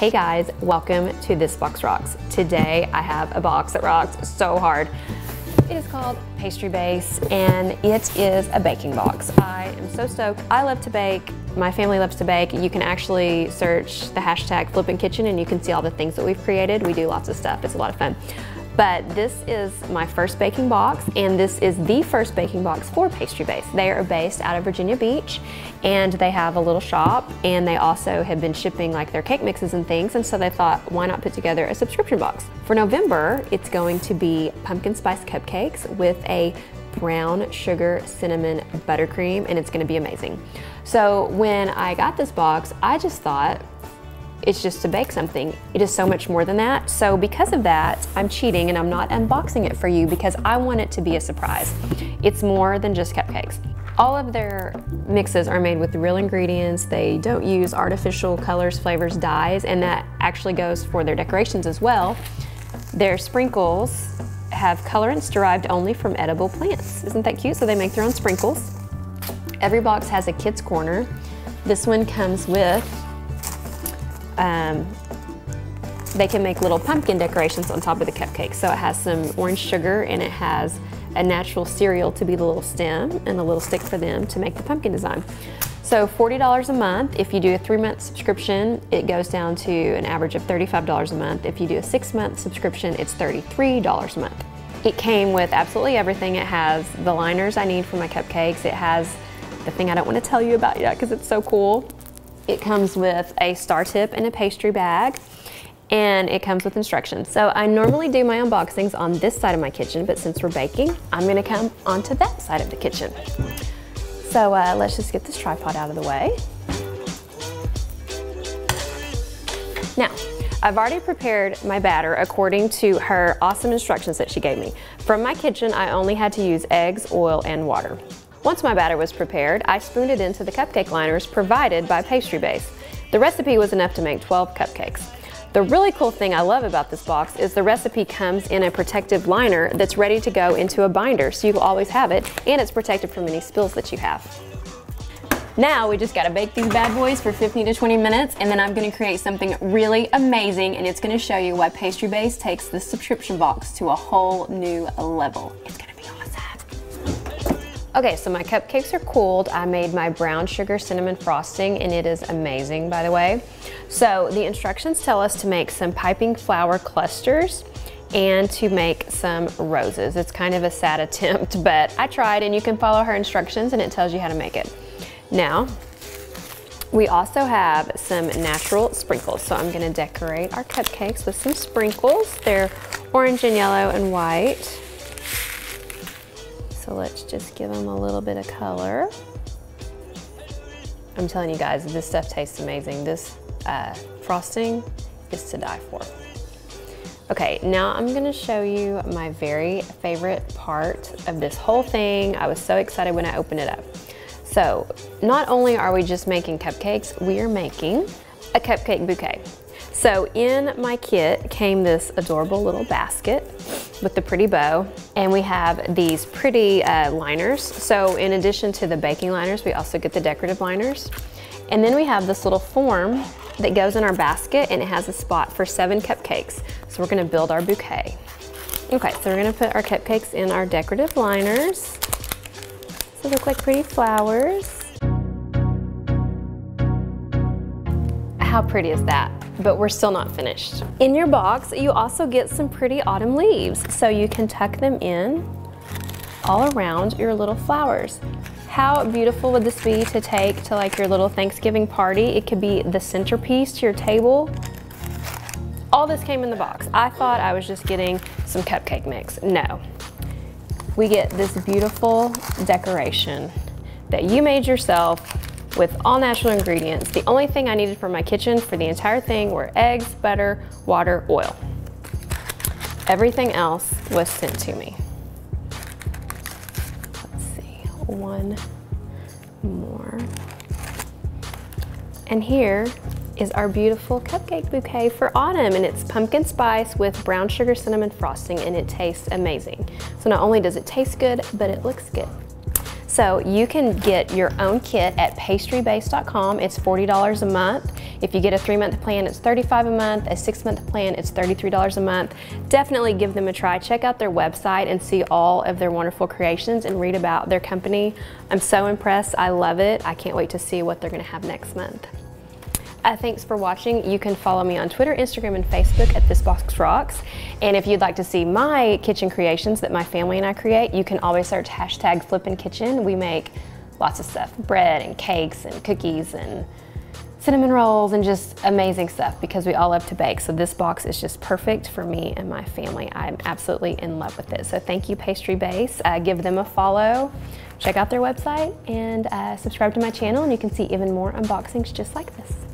Hey guys, welcome to This Box Rocks. Today I have a box that rocks so hard. It is called Pastry Base and it is a baking box. I am so stoked. I love to bake. My family loves to bake. You can actually search the hashtag Flippin' Kitchen and you can see all the things that we've created. We do lots of stuff. It's a lot of fun. But this is my first baking box and this is the first baking box for Pastry Base. They are based out of Virginia Beach and they have a little shop and they also have been shipping like their cake mixes and things and so they thought why not put together a subscription box. For November it's going to be pumpkin spice cupcakes with a brown sugar cinnamon buttercream and it's going to be amazing. So when I got this box I just thought it's just to bake something. It is so much more than that. So because of that, I'm cheating and I'm not unboxing it for you because I want it to be a surprise. It's more than just cupcakes. All of their mixes are made with real ingredients. They don't use artificial colors, flavors, dyes, and that actually goes for their decorations as well. Their sprinkles have colorants derived only from edible plants. Isn't that cute? So they make their own sprinkles. Every box has a kid's corner. This one comes with um, they can make little pumpkin decorations on top of the cupcake. So it has some orange sugar and it has a natural cereal to be the little stem and a little stick for them to make the pumpkin design. So $40 a month. If you do a three month subscription, it goes down to an average of $35 a month. If you do a six month subscription, it's $33 a month. It came with absolutely everything. It has the liners I need for my cupcakes. It has the thing I don't want to tell you about yet because it's so cool. It comes with a star tip and a pastry bag and it comes with instructions. So I normally do my unboxings on this side of my kitchen, but since we're baking, I'm gonna come onto that side of the kitchen. So uh, let's just get this tripod out of the way. Now, I've already prepared my batter according to her awesome instructions that she gave me. From my kitchen, I only had to use eggs, oil, and water. Once my batter was prepared, I spooned it into the cupcake liners provided by Pastry Base. The recipe was enough to make 12 cupcakes. The really cool thing I love about this box is the recipe comes in a protective liner that's ready to go into a binder so you always have it and it's protected from any spills that you have. Now we just gotta bake these bad boys for 15 to 20 minutes and then I'm gonna create something really amazing and it's gonna show you why Pastry Base takes the subscription box to a whole new level. It's gonna be awesome. Okay, so my cupcakes are cooled. I made my brown sugar cinnamon frosting and it is amazing, by the way. So the instructions tell us to make some piping flower clusters and to make some roses. It's kind of a sad attempt, but I tried and you can follow her instructions and it tells you how to make it. Now, we also have some natural sprinkles. So I'm gonna decorate our cupcakes with some sprinkles. They're orange and yellow and white. So let's just give them a little bit of color. I'm telling you guys, this stuff tastes amazing. This uh, frosting is to die for. Okay, now I'm gonna show you my very favorite part of this whole thing. I was so excited when I opened it up. So, not only are we just making cupcakes, we are making a cupcake bouquet. So in my kit came this adorable little basket with the pretty bow and we have these pretty uh, liners. So in addition to the baking liners, we also get the decorative liners. And then we have this little form that goes in our basket and it has a spot for seven cupcakes. So we're gonna build our bouquet. Okay, so we're gonna put our cupcakes in our decorative liners. So they look like pretty flowers. How pretty is that? But we're still not finished. In your box, you also get some pretty autumn leaves, so you can tuck them in all around your little flowers. How beautiful would this be to take to like your little Thanksgiving party? It could be the centerpiece to your table. All this came in the box. I thought I was just getting some cupcake mix. No. We get this beautiful decoration that you made yourself with all natural ingredients. The only thing I needed for my kitchen for the entire thing were eggs, butter, water, oil. Everything else was sent to me. Let's see, one more. And here is our beautiful cupcake bouquet for autumn and it's pumpkin spice with brown sugar cinnamon frosting and it tastes amazing. So not only does it taste good, but it looks good. So you can get your own kit at pastrybase.com. It's $40 a month. If you get a three month plan, it's $35 a month. A six month plan, it's $33 a month. Definitely give them a try. Check out their website and see all of their wonderful creations and read about their company. I'm so impressed. I love it. I can't wait to see what they're gonna have next month. Uh, thanks for watching. You can follow me on Twitter, Instagram, and Facebook at This Box Rocks. And if you'd like to see my kitchen creations that my family and I create, you can always search hashtag Flippin' Kitchen. We make lots of stuff, bread and cakes and cookies and cinnamon rolls and just amazing stuff because we all love to bake. So this box is just perfect for me and my family. I'm absolutely in love with it. So thank you Pastry Base. Uh, give them a follow, check out their website and uh, subscribe to my channel and you can see even more unboxings just like this.